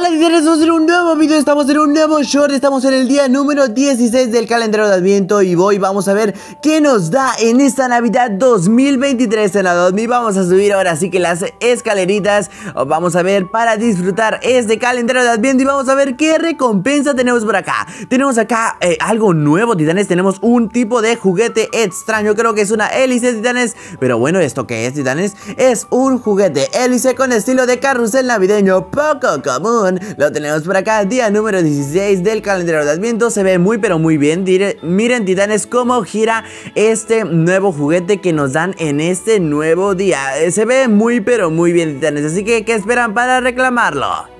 Hola titanes, estamos en un nuevo video, estamos en un nuevo short, estamos en el día número 16 del calendario de Adviento y hoy vamos a ver qué nos da en esta Navidad 2023 en 2000 Vamos a subir ahora sí que las escaleritas, vamos a ver para disfrutar este calendario de Adviento y vamos a ver qué recompensa tenemos por acá. Tenemos acá eh, algo nuevo titanes, tenemos un tipo de juguete extraño, creo que es una hélice titanes Pero bueno, ¿esto qué es titanes? Es un juguete hélice con estilo de carrusel navideño poco común lo tenemos por acá, día número 16 del calendario de Adviento. Se ve muy pero muy bien. Miren titanes cómo gira este nuevo juguete que nos dan en este nuevo día. Eh, Se ve muy pero muy bien titanes. Así que ¿qué esperan para reclamarlo?